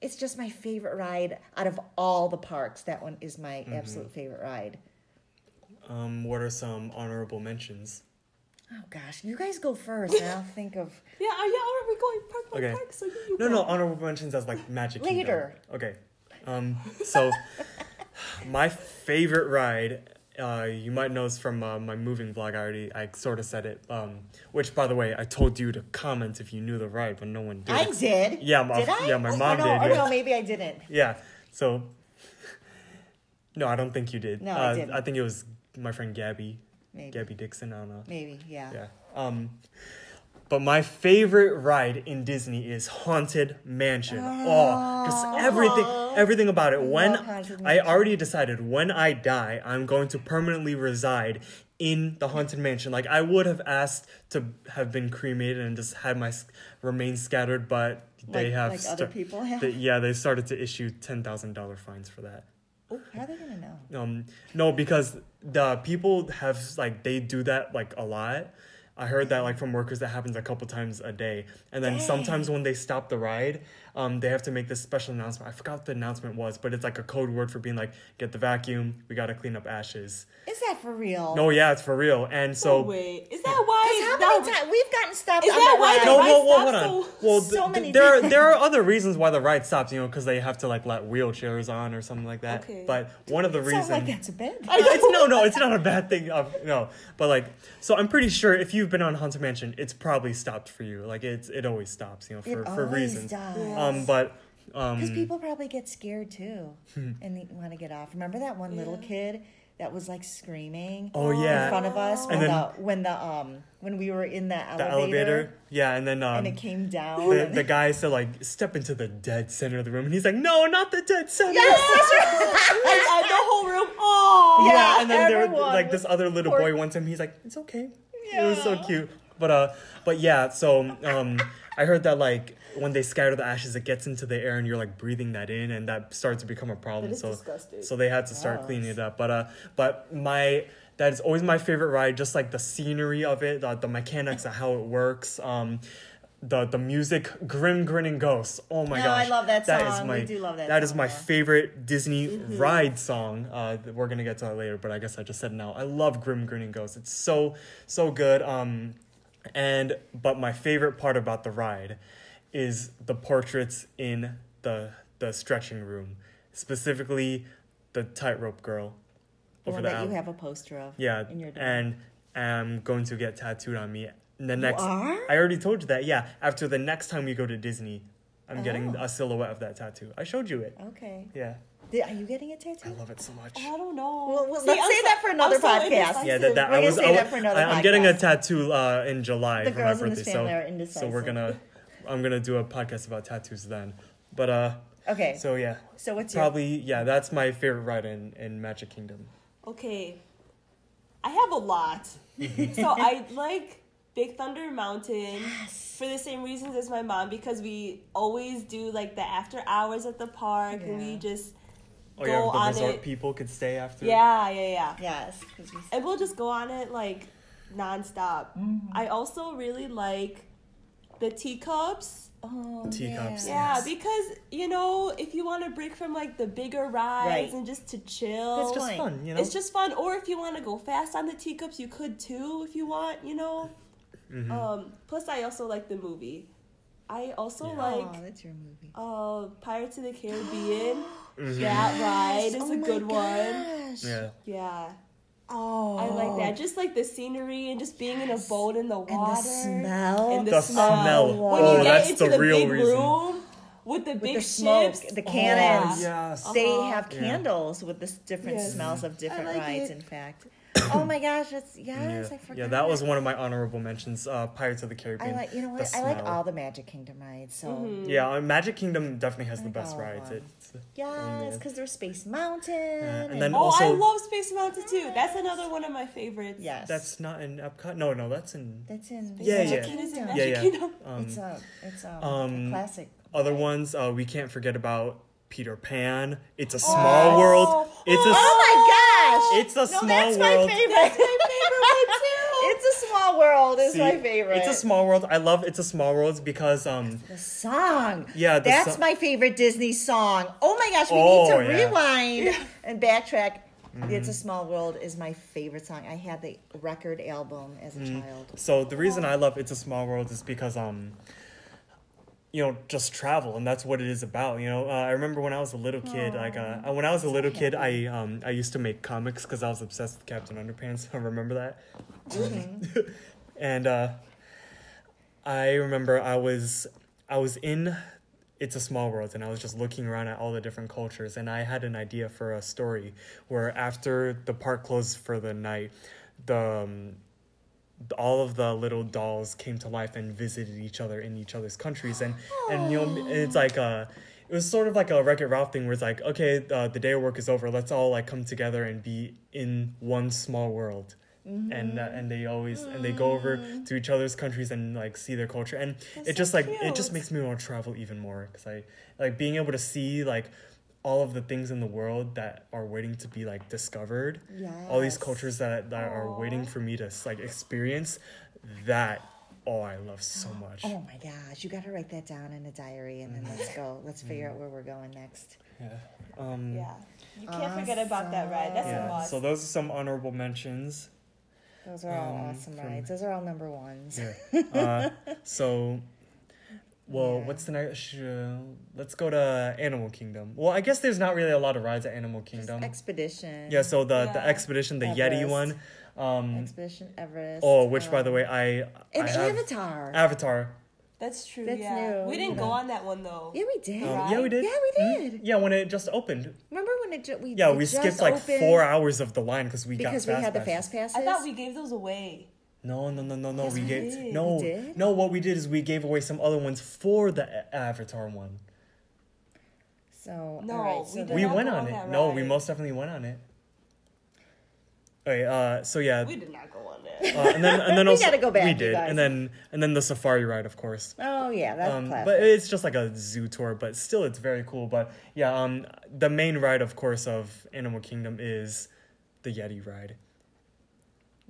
it's just my favorite ride out of all the parks that one is my Mm-hmm. absolute favorite ride Um, what are some honorable mentions? oh gosh you guys go first and i'll think of Yeah, are, yeah, are we going park by Okay. park? So you, you No, go. no, honorable mentions as like Magic Kingdom. Later. Okay. Um, so my favorite ride, uh, you might know is from uh, my moving vlog. I already, I sort of said it. Um, which, by the way, I told you to comment if you knew the ride, but no one did. i did Yeah, my- did I? yeah, my Oh, mom no, did, oh, yeah. no maybe i didn't Yeah. So, no, I don't think you did. No, I uh, didn't. I think it was my friend Gabby, maybe Gabby Dixon. I don't know. maybe yeah Yeah. Um, but my favorite ride in Disney is Haunted Mansion. Oh, because everything, everything about it. When I already decided when I die, I'm going to permanently reside in the Haunted Mansion. Like I would have asked to have been cremated and just had my remains scattered, but they Like- have like other people have? they- yeah, they started to issue ten thousand dollar fines for that. Oh, how are they gonna know Um, no, because the people have like they do that like a lot. I heard that like from workers that happens a couple times a day, and then sometimes when they stop the ride, um, they have to make this special announcement. I forgot what the announcement was, but it's like a code word for being like, "Get the vacuum. We got to clean up ashes." Is that for real? No, yeah, it's for real. And so Oh, wait, is that why? Because how that- many times we've gotten stopped Is on that that why ride? no, ride whoa, whoa, hold stops on. so- Well, so th- many th- there are there are other reasons why the ride stops. You know, because they have to like let wheelchairs on or something like that. Okay. But one of the Sounds reasons like that's a bad. it's no, no, it's not a bad thing. Of, no, but like, so I'm pretty sure if you've been on Haunted Mansion, it's probably stopped for you. Like, it's it always stops, you know, for It for reasons. does. Um, but um, Because people probably get scared too, Hmm. and they want to get off. Remember that one little kid that was like screaming Oh, yeah. in front of us when And then- the when the um when we were in the the elevator, elevator, yeah, and then um, and it came down. the, the guy said like step into the dead center of the room, and he's like, no, not the dead center. like, uh, the whole room. Oh, yeah, Yeah, and then there everyone like this other little boy one time he's like it's okay it was so cute but uh but yeah so um i heard that like when they scatter the ashes it gets into the air and you're like breathing that in and that starts to become a problem is so disgusting. so they had to start cleaning it up but uh but my that is always my favorite ride just like the scenery of it the, the mechanics of how it works um the the music grim grinning ghosts oh my No, gosh I love that that is song. my We do love that that is song, my yeah. favorite Disney ride song. Uh, we're gonna get to that later, but I guess I just said it now. I love Grim Grinning ghosts It's so so good. Um, and but my favorite part about the ride is the portraits in the the stretching room, specifically the tightrope girl the over one the that you have a poster of. Yeah, in your and I'm going to get tattooed on me. The next, are? I already told you that. Yeah, after the next time we go to Disney, I'm getting Oh. a silhouette of that tattoo. I showed you it. Okay. Yeah, Did, are you getting a I tattoo? I love it so much. I don't know. Well, well, See, let's I'm say so- that for another I'm podcast. indecisive. Yeah, that, that I gonna was. say I, that for another I, am getting a tattoo uh, in July The for my girls in birthday, this so are indecisive. so we're gonna, I'm gonna do a podcast about tattoos then. But uh, Okay. So, yeah. so yeah, what's your probably yeah, that's my favorite ride in in Magic Kingdom. Okay, I have a lot. so I like Big Thunder Mountain for the same reasons as my mom because we always do like the after hours at the park and we just Oh go yeah, the on resort it. people could stay after. Yeah, yeah, yeah. Yes, we- And we'll just go on it like nonstop. Mm-hmm. I also really like the teacups. Oh, Teacups. Yeah, yes. because you know, if you want to break from like the bigger rides Right. and just to chill, It's just fun, you know. It's just fun. Or if you want to go fast on the teacups, you could too. If you want, you know. Mm-hmm. Um. Plus, I also like the movie. I also Yeah. like oh, that's your movie. uh Pirates of the Caribbean. Mhm. That ride is Oh a my good one. gosh. Yeah. Yeah, Oh, I like that. Just like the scenery and just being in a boat in the water. And the smell. and the, The smell. smell. When Oh, you get that's into the the, real big reason. room with the with big the smoke, ships, the Oh, cannons. yes. They Uh-huh. have Yeah. candles with the different Yes. smells of different like rides. it. In fact, oh my gosh, that's yes, yeah. I forgot. yeah, that was one of my honorable mentions. Uh, Pirates of the I Caribbean. like you know what I like all the Magic Kingdom rides. So Mhm. Yeah, uh, Magic Kingdom definitely has I the best rides. them. It's, yes, yeah. because there's Space Mountain. and then Oh, also- I love Space Mountain too. That's another one of my favorites. yes, that's not in Epcot. No, no, that's in that's in Yeah, Magic yeah. It is Kingdom. Magic Yeah, yeah. Um, It's a it's a, um, a classic. other ones. Uh, we can't forget about Peter Pan. It's a small Oh. world. It's a Oh my gosh! It's a no, small that's world. my favorite. That's my favorite one too. it's a small world. Is See, my favorite. It's a small world. I love It's a Small World because um The song. Yeah, the That's so- my favorite Disney song. Oh my gosh, we Oh, need to yeah. Mm-hmm. rewind and backtrack. It's a Small World is my favorite song. I had the record album as a Mm-hmm. child. so the reason I love It's a Small World is because um you know just travel and that's what it is about you know? Uh, i remember when i was a little kid like uh, when i was a little kid i um i used to make comics because i was obsessed with captain underpants i remember that. Mm-hmm. and uh i remember i was i was in it's a small world and i was just looking around at all the different cultures and i had an idea for a story where after the park closed for the night the um, all of the little dolls came to life and visited each other in each other's countries. And and you know it's like uh it was sort of like a Wreck-It Ralph thing where it's like okay uh, the day of work is over. Let's all like come together and be in one small world. And uh, and they always and they go over to each other's countries and like see their culture. And That's it just so like it just makes me want to travel even more because I like being able to see like all of the things in the world that are waiting to be like discovered all these cultures that that are waiting for me to like experience that oh i love so much Oh my gosh, you got to write that down in a diary and then let's go. Let's figure out where we're going next. yeah um Yeah, you can't forget about that ride. That's a must. so those are some honorable mentions Those are all Um, awesome from- rides. Those are all number ones. yeah uh so well Yeah. what's the next sh- uh, let's go to animal kingdom well i guess there's not really a lot of rides at animal Just kingdom Expedition. yeah so the the expedition the yeti Everest. one um Expedition Everest. oh which by the um, way i And i have Avatar. avatar That's true. That's yeah, new. we didn't Yeah. go on that one though. yeah, we did. um, yeah we did Yeah, we Mhm. did. yeah when it just opened Remember when it ju- we Yeah, we just skipped like four hours of the line because we got because got we had the fast passes. I thought we gave those away. No, no, no, no, no. Yes, we we gave did. no, We did? no. What we did is we gave away some other ones for the Avatar one. So No, all right, so we did we not went go on on it. that No, we most definitely went on it. Okay, uh, so yeah, We did not go on that. uh, and then and then We also gotta go back, we you did, guys. and then and then the safari ride, of course. Oh yeah, that's Um, classic. but it's just like a zoo tour, but still, it's very cool. But yeah, um, the main ride, of course, of Animal Kingdom is the Yeti ride.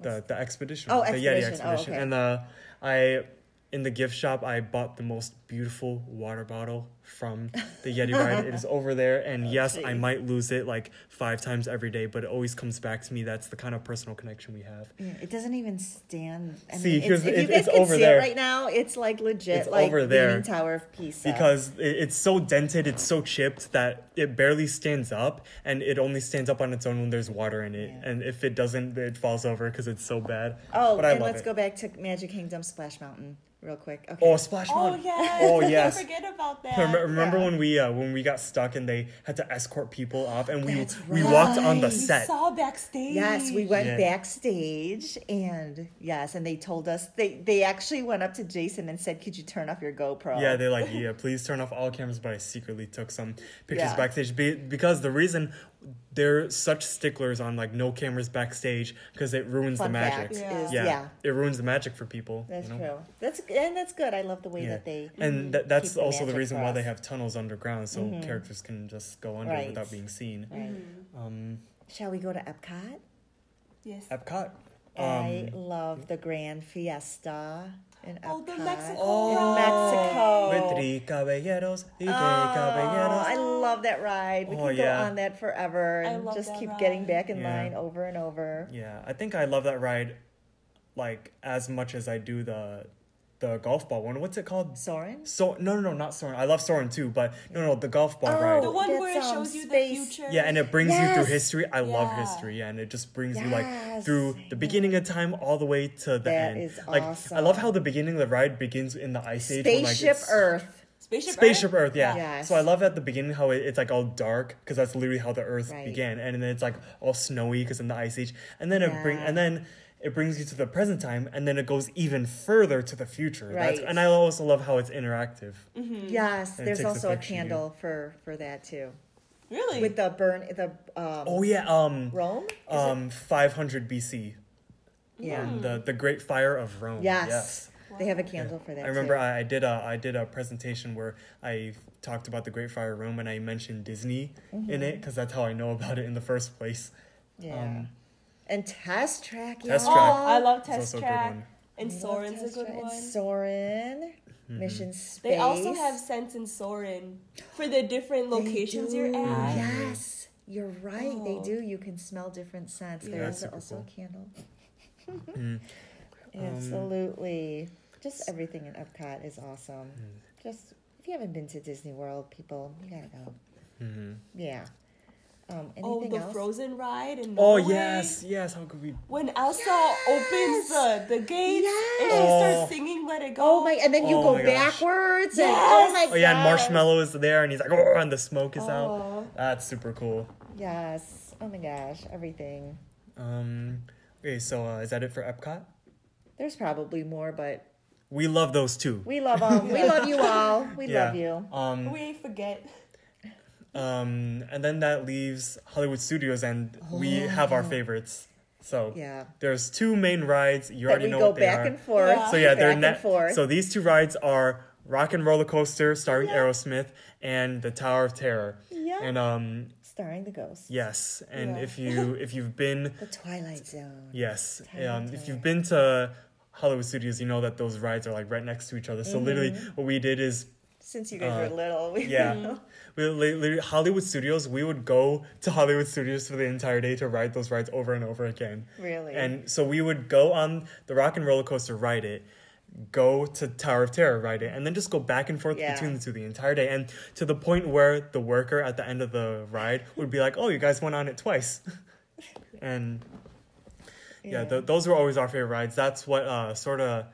The the expedition. Oh, the Yeti expedition. Oh, okay. And uh, I in the gift shop, I bought the most beautiful water bottle from the Yeti ride. It is over there, and oh, yes, I might lose it like five times every day, but it always comes back to me. That's the kind of personal connection we have. Yeah, it doesn't even stand. I See, mean, here's it's, if the- you guys it's can over see there. it right now, it's like legit, It's like over the there. Leaning Tower of Pisa. because it, it's so dented, it's so chipped that it barely stands up, and it only stands up on its own when there's water in it. Yeah. And if it doesn't, it falls over because it's so bad. oh, but I and love let's it. go back to Magic Kingdom Splash Mountain real quick. Okay. Oh, Splash Mountain. Oh Mountain! yes. Oh, yes. Forget about that. Rem- Remember yeah. when we uh, when we got stuck and they had to escort people off, and we That's we walked on the right. we set. saw backstage. Yes, we went Yeah. backstage and yes, and they told us they they actually went up to Jason and said, "Could you turn off your GoPro?" Yeah, they're like, yeah, please turn off all cameras. But I secretly took some pictures Yeah. backstage because the reason they're such sticklers on like no cameras backstage because it ruins Fun the magic. Yeah. is Yeah, yeah. it ruins the magic for people. That's you know? true. That's and that's good. I love the way Yeah. that they And that, that's keep the also the magic reason why they have tunnels underground so characters can just go under Right. without being seen. Right. Um, Shall we go to Epcot? Yes. Epcot. I Um, love the Grand Fiesta in Epcot. Oh, the Mexico Oh, in ride. de three caballeros, y de Oh, caballeros. I love that ride. We Oh, can yeah. go on that forever I and love just that keep getting back in Yeah. line over and over. Yeah, I think I love that ride, like as much as I do the, the golf ball one. What's it called? Soarin'? So no, no, no, not Soarin'. I love Soarin' too, but no, no, the golf ball Oh, ride. The one where it shows you space- the future. Yeah, and it brings you through history. I love history, yeah, and it just brings you like through the beginning of time all the way to the That end. is like I love how the beginning of the ride begins in the ice age. when, like, Spaceship Earth. Spaceship, Spaceship Earth. Earth, yeah. Yes. So I love at the beginning how it, it's like all dark because that's literally how the Earth Right. began, and then it's like all snowy because in the ice age, and then it bring and then it brings you to the present time, and then it goes even further to the future. That's, Right. and I also love how it's interactive. Yes, And there's takes a also a picture of you. candle for for that too. Really? With the burn the um Oh yeah, um, Rome? Is it- um, 500 BC, yeah. um, the the Great Fire of Rome. Yes. yes. They have a candle for that. I remember too. I, I did a I did a presentation where I talked about the Great Fire of Rome and I mentioned Disney in it because that's how I know about it in the first place. yeah. um, and Test Track. Test. Track. Oh, I love It's Test also Track. And I love Soarin's a good Track. one. And Soarin', Mm-hmm. Mission Space. They also have Sense and Soarin' for the different locations you're at. Yes, you're right. They Oh. do. You can smell different scents. Yeah. There That's is super also cool. a candle. Mm. Absolutely. Just everything in Epcot is awesome. Mm. Just if you haven't been to Disney World, people, you gotta go. Mhm. Yeah. Um, Oh, the else? Frozen ride in Oh yes, yes. How could we? When Elsa Yes! opens the, the gates and she Yes! starts singing "Let It Go." Oh my! And then you Oh go my gosh. backwards. And, Yes! oh my Oh yeah, and. Marshmallow is there, and he's like, oh, and the smoke is out. Oh. That's super cool. Yes. Oh my gosh! Everything. Um, okay, so uh, is that it for Epcot? There's probably more, but We love those too. we love them. we love you all. We yeah. love you. Um, We forget. Um, and then that leaves Hollywood Studios, and we have our favorites. So Oh. Yeah. there's two main rides. You That already know go what they back are. and forth. Yeah. So yeah, they're net. So these two rides are Rock and Roller Coaster starring Aerosmith and the Tower of Terror. Yeah. And um Starring the ghost. yes, and Yeah. if you if you've been The Twilight Zone. yes, um, if you've been to Hollywood Studios, you know that those rides are like right next to each other. So literally, Mm-hmm. what we did is Since you guys Uh, were little, we yeah. We Hollywood Studios, we would go to Hollywood Studios for the entire day to ride those rides over and over again. Really? And so we would go on the Rock and Roller Coaster, ride it, go to Tower of Terror, ride it, and then just go back and forth Yeah. between the two the entire day. And to the point where the worker at the end of the ride would be like, "Oh, you guys went on it twice," and yeah, th- those were always our favorite rides. That's what uh, sort of,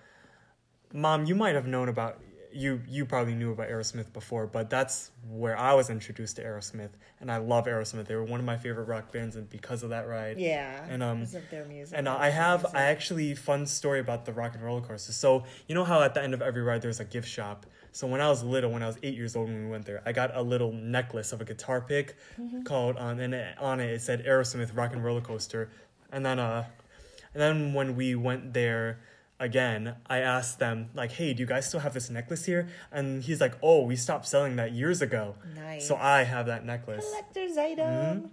mom, you might have known about. You you probably knew about Aerosmith before, but that's where I was introduced to Aerosmith, and I love Aerosmith. They were one of my favorite rock bands, and because of that ride, yeah. And, um, because of their music. and uh, I have music. I actually fun story about the rock and roller coaster. So you know how at the end of every ride there's a gift shop. So when I was little, when I was eight years old when we went there, I got a little necklace of a guitar pick Mm-hmm. called um, and it, on it it said Aerosmith Rock and Roller Coaster, and then uh, and then when we went there again, I asked them like, "Hey, do you guys still have this necklace here?" And he's like, "Oh, we stopped selling that years ago." Nice. So I have that necklace. collector's item.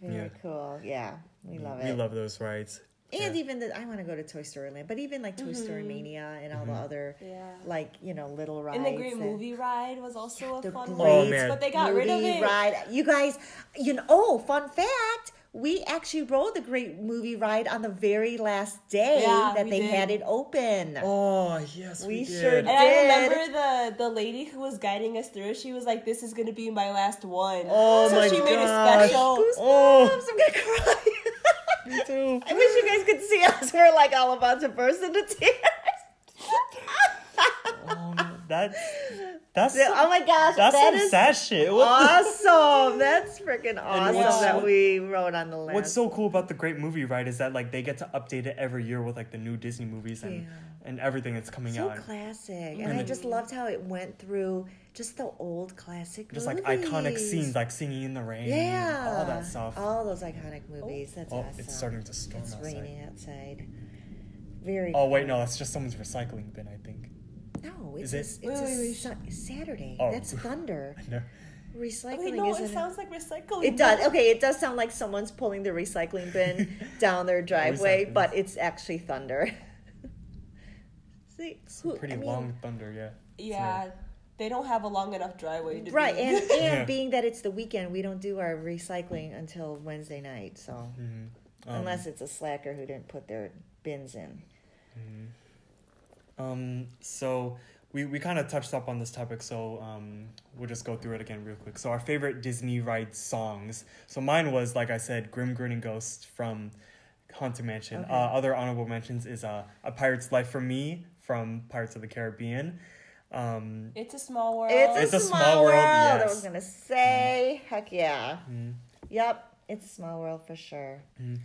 Very Yeah. cool. Yeah, we love it. We love those rides. and Yeah. even the I want to go to Toy Story Land, but even like Toy Story Mania and all the Mm-hmm. other Yeah. like you know little rides. And the Great that- Movie Ride was also a fun great one. Oh, man. But they got rid of it. Ride. You guys, you know. Oh, fun fact. We actually rode the Great Movie Ride on the very last day Yeah, that they did. had it open. Oh yes, we, We did. sure And I remember the the lady who was guiding us through. She was like, "This is gonna be my last one." Oh so my she made a gosh. special. Oh. I'm gonna cry. Me too. I wish you guys could see us. We're like all about to burst into tears. Um, that's that's oh my gosh, that's that some is sad shit. What- awesome. That's freaking awesome that we rode on the last. What's so cool about the Great Movie Ride is that like they get to update it every year with like the new Disney movies and Yeah. and everything that's coming out. so out. classic, and I just loved how it went through just the old classic, Just like iconic scenes like Singing in the Rain, yeah, all that stuff. all those iconic oh. movies. That's oh, awesome. it's starting to storm It's outside. raining outside. Very. Oh wait, no, that's just someone's recycling bin, I think. No, it's Is a, it's Wait, a wait, wait. Su- Saturday. Oh. That's thunder. No. Recycling Wait, no, isn't. it sounds like recycling. It does. Okay, it does sound like someone's pulling the recycling bin down their driveway, but it's actually thunder. See, who, Pretty I mean, long thunder, yeah. Yeah, they don't have a long enough driveway to Right, be. and, and Yeah. being that it's the weekend, we don't do our recycling until Wednesday night. So Um, unless it's a slacker who didn't put their bins in. Um, so we, we kind of touched up on this topic, so um, we'll just go through it again real quick. So our favorite Disney ride songs. So mine was, like I said, Grim Grinning Ghost from Haunted Mansion. Okay. Uh, other honorable mentions is uh, A Pirate's Life for Me from Pirates of the Caribbean. Um, It's a small world. It's, It's a, a small, small world. world, I was gonna say, heck yeah. mm, Yep, it's a small world for sure. mm.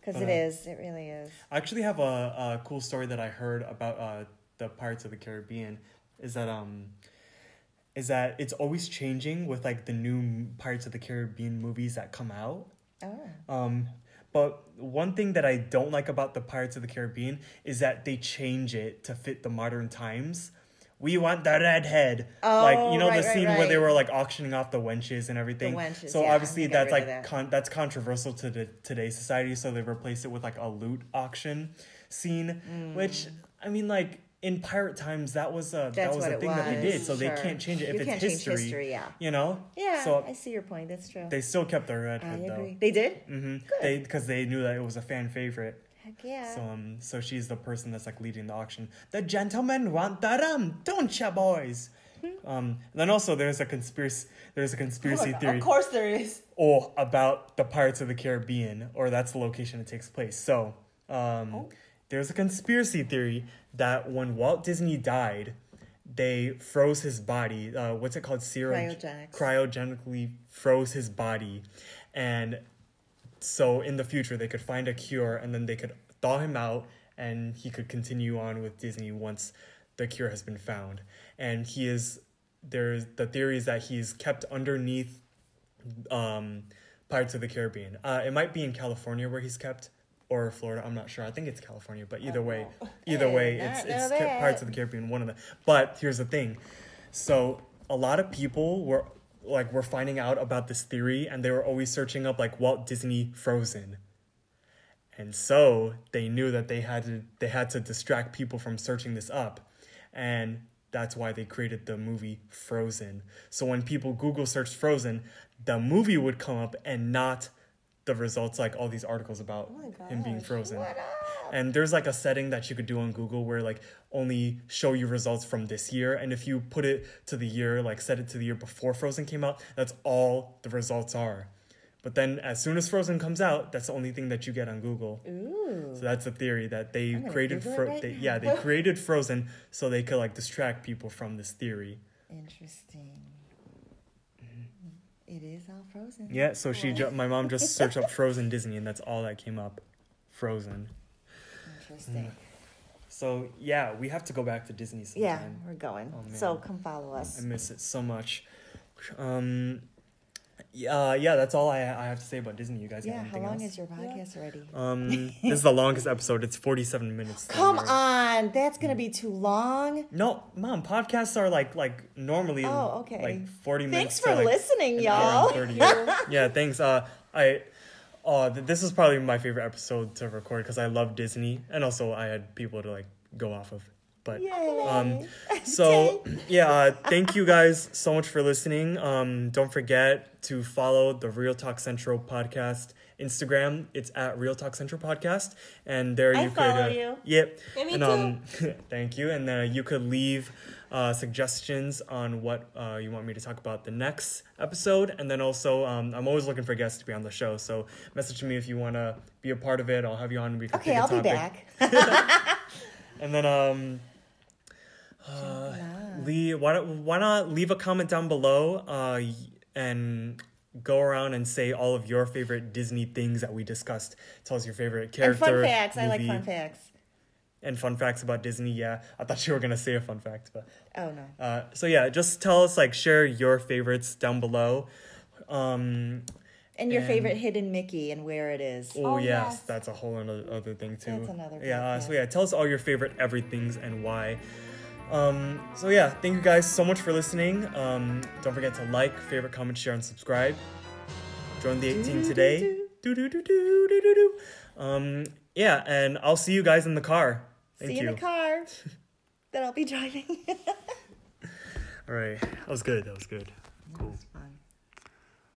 Because But, it uh, is. It really is. I actually have a, a cool story that I heard about uh, the Pirates of the Caribbean. Is that um, is that it's always changing with like the new Pirates of the Caribbean movies that come out. Oh. Um, but one thing that I don't like about the Pirates of the Caribbean is that they change it to fit the modern times. We want the redhead, like you know Oh, right, the right, scene where they were like auctioning off the wenches and everything. wenches, so yeah, obviously that's like that. con- that's controversial to the today's society. So they replaced it with like a loot auction scene, which I mean like in pirate times that was a that Mm. Was a thing that they did. So they can't change it if You it's history. history, yeah. You know. Yeah, So I see your point. That's true. they still kept their red redhead though. They did? Mm-hmm. Good. They because they knew that it was a fan favorite. Heck yeah. So um, so she's the person that's like leading the auction. The gentlemen want the rum, don't ya, boys? um, and then also there's a conspiracy. There's a Oh conspiracy God, theory. Of course there is. Oh, about the Pirates of the Caribbean, or that's the location it takes place. So um, Oh. there's a conspiracy theory that when Walt Disney died, they froze his body. Uh, what's it called? Zero Cryogenics. cryogenically froze his body, and so in the future they could find a cure and then they could thaw him out and he could continue on with Disney once the cure has been found. And he is there's the theory is that he's kept underneath um Pirates of the Caribbean. Uh it might be in California where he's kept or Florida, I'm not sure. I think it's California, but either way, either way, it's it's. Pirates of the Caribbean, one of them. But here's the thing. So a lot of people were like were finding out about this theory and they were always searching up like Walt Disney Frozen. And so they knew that they had to they had to distract people from searching this up. And that's why they created the movie Frozen. So when people Google search Frozen, the movie would come up and not the results like all these articles about Oh him being frozen. And there's like a setting that you could do on Google where like only show you results from this year. And if you put it to the year, like set it to the year before Frozen came out, that's all the results are. But then as soon as Frozen comes out, that's the only thing that you get on Google. Ooh. So that's the theory that they created Fro- right they, yeah, they created Frozen so they could like distract people from this theory. Interesting. It is all frozen. Yeah, so she ju- my mom just searched up Frozen Disney and that's all that came up. Frozen. Interesting. So yeah, we have to go back to Disney sometime. Yeah, we're going. Oh, so come follow us. I miss it so much. Um, yeah, yeah, that's all I, I have to say about Disney. You guys got Yeah, how long else? is your podcast already? Um, this is the longest episode. It's forty-seven minutes. Come longer. on, that's gonna be too long. No, mom, podcasts are like like normally Oh, okay. like forty minutes. Thanks for like, listening, y'all. and 30. yeah, thanks. Uh, I. Uh, th- this is probably my favorite episode to record because I love Disney and also I had people to like go off of. But um, so yeah, uh, thank you guys so much for listening. Um, don't forget to follow the Real Talk Central podcast Instagram. It's at Real Talk Central podcast, and there I you could. uh, you. Yep. Yeah, me and um, thank you, and uh, you could leave. Uh, suggestions on what uh, you want me to talk about the next episode, and then also um, I'm always looking for guests to be on the show. So message me if you want to be a part of it. I'll have you on. We can Okay, I'll be back. And then um uh, Lee, why don't why not leave a comment down below uh and go around and say all of your favorite Disney things that we discussed. Tell us your favorite character. and character. fun facts. I like fun facts. And fun facts about Disney. Yeah, I thought you were gonna say a fun fact, but Oh no. uh, so yeah, just tell us like share your favorites down below. Um, And your And- favorite hidden Mickey and where it is. oh, Oh, yes, yes. that's a whole other, other thing too. That's another Yeah, uh, so yeah, tell us all your favorite everythings and why. Um, so yeah, thank you guys so much for listening. Um, don't forget to like, favorite, comment, share, and subscribe. Join the Eighteam today. Do do do do do do do. Um, yeah, and I'll see you guys in the car. Thank See you you. in the car that I'll be driving. All right, that was good. That was good. Cool.